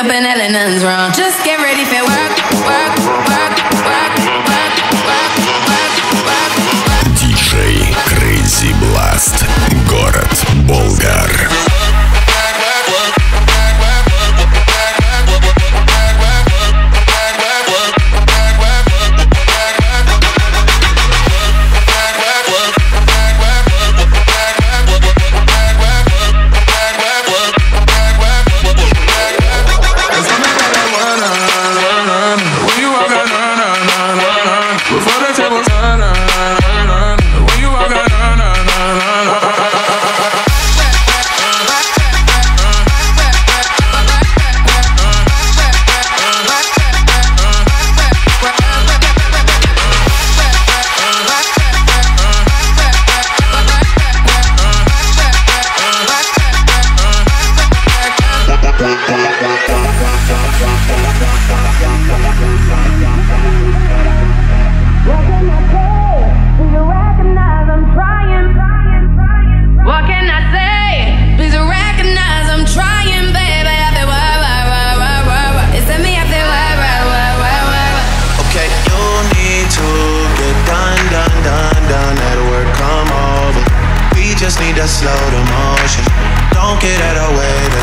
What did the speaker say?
up in Ellen runs wrong. Just get ready for work, work, work, work. slow the motion. Don't get out of way.